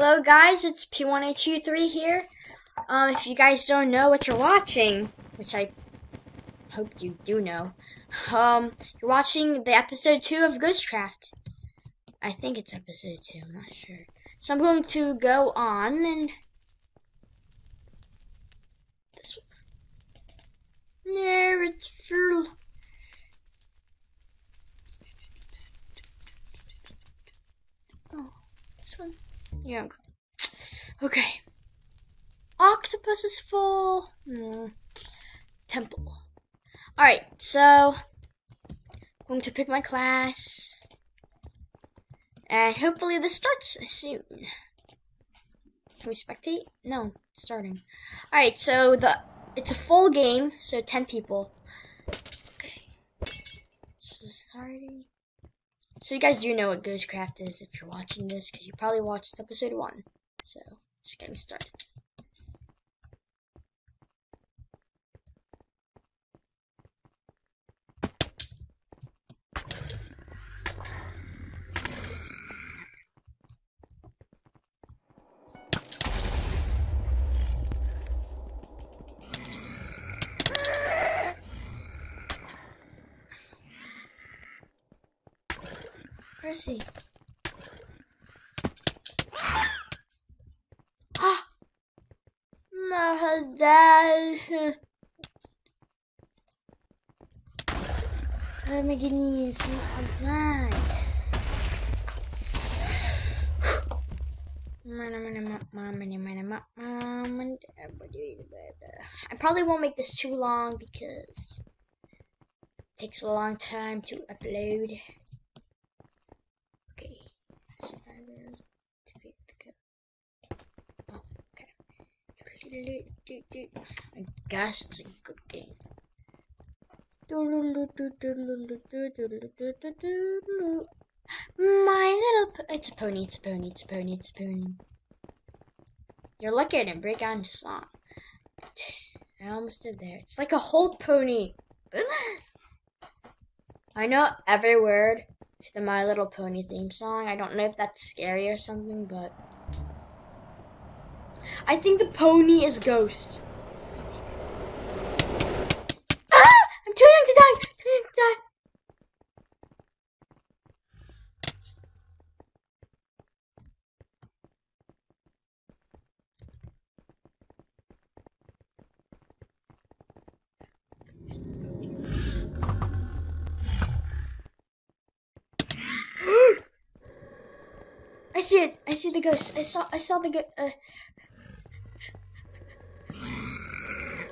Hello guys, it's P1823 here. Um, if you guys don't know what you're watching, which I hope you do know, um, you're watching the episode 2 of Ghostcraft. I think it's episode 2, I'm not sure. So I'm going to go on and... This one. There, it's full. Oh, this one. Yeah. Okay. Octopus is full. Hmm. Temple. Alright, so I'm going to pick my class. And hopefully this starts soon. Can we spectate? No, it's starting. Alright, so the it's a full game, so 10 people. Okay. So starting. So you guys do know what Ghostcraft is if you're watching this, because you probably watched episode 1. So, just getting started. He? Ah! No, Dad. Oh my goodness, I'm. I probably won't make this too long because it takes a long time to upload. Okay. Survivors defeat the Oh, okay. I guess it's a good game. My little it's a pony, it's a pony, it's a pony, it's a pony. You're lucky I didn't break out into song. I almost did there. It's like a whole pony. Goodness. I know every word to the My Little Pony theme song. I don't know if that's scary or something, but I think the pony is ghost. Ah! I'm too young to die. Too young to die. I see it. I see the ghost. I saw. I saw the. Uh...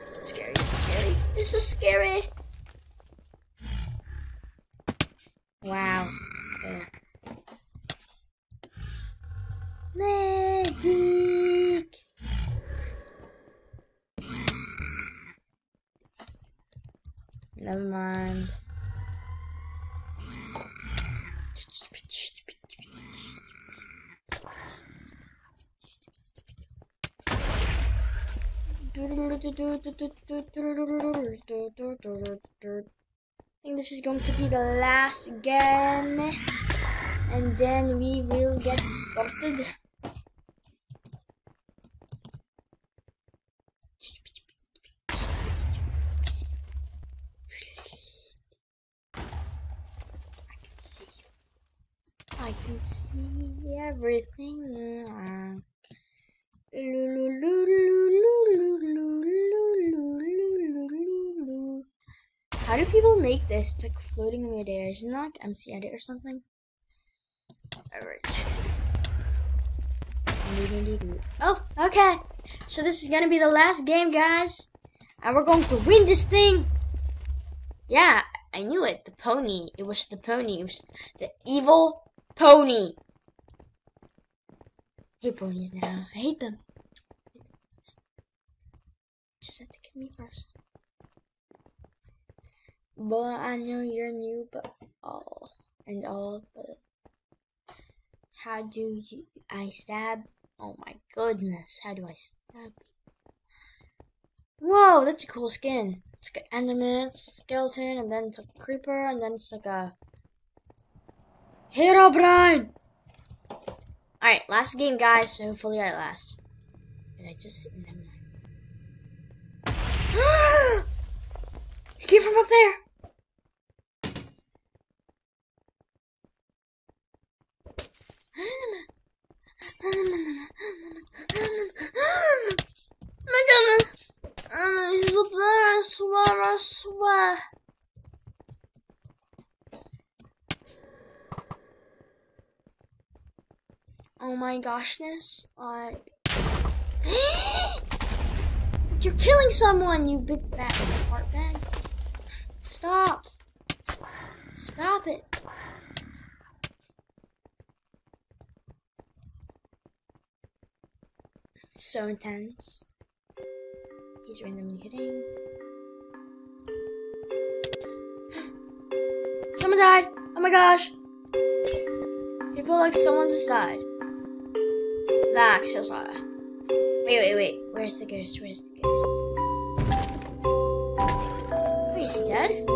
So scary. So scary. It's so scary. Wow. Medic. Never mind. I think this is going to be the last again. And then we will get started. I can see you. I can see everything. Ah. How do people make this? Like floating in midair. Isn't that like MC Edit or something? Alright. Oh, okay. So this is gonna be the last game, guys. And we're going to win this thing. Yeah, I knew it. The pony. It was the pony. It was the evil pony. I hate ponies now. I hate them. Just have to kill me first. But I know you're new, but all and all, but how do you, I stab? Oh my goodness, how do I stab Whoa, that's a cool skin. It's like an enderman, skeleton, and then it's a creeper, and then it's like a hero Herobrine! Alright, last game, guys. So hopefully I last. Did I just... Never mind. he came from up there! My goodness! He's up there, I swear, I swear. Oh my goshness, like... You're killing someone, you big fat heart bag. Stop. Stop it. So intense. He's randomly hitting. Someone died! Oh my gosh! People like someone just died. So sorry. Wait, wait, wait. Where's the ghost? Where's the ghost? Wait, he's dead?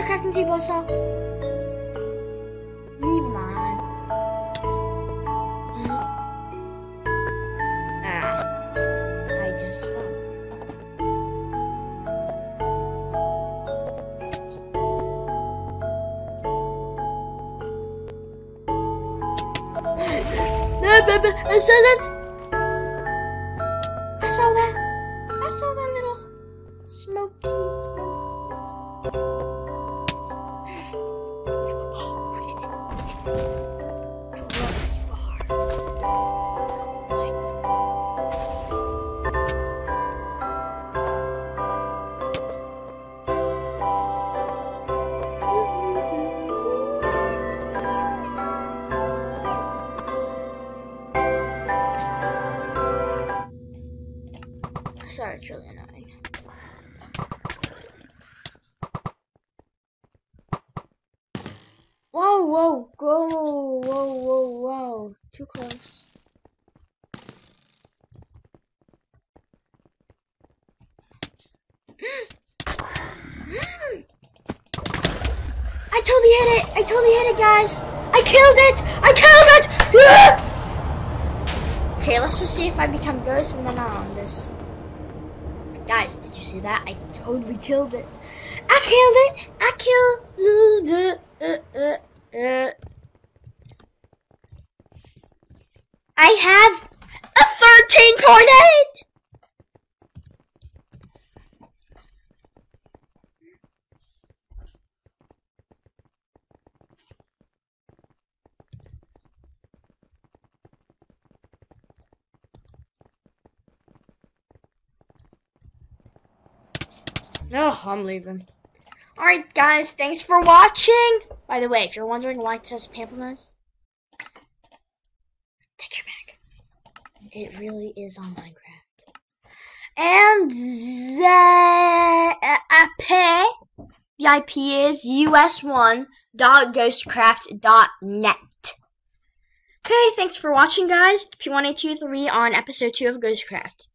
Is that a crafting table I saw? Never mind. Ah, I just fell. No, but, but I saw Too close. I totally hit it! I totally hit it, guys! I killed it! I killed it! Okay, let's just see if I become ghost and then I'll end this. Guys, did you see that? I totally killed it. I killed it. I killed it. Uh, uh, uh. I have a 13.8. Oh, I'm leaving. Alright, guys, thanks for watching. By the way, if you're wondering why it says Pamplemousse, It really is on Minecraft. And the IP, the IP is us1.ghostcraft.net. Okay, thanks for watching, guys. P1823 on episode 2 of Ghostcraft.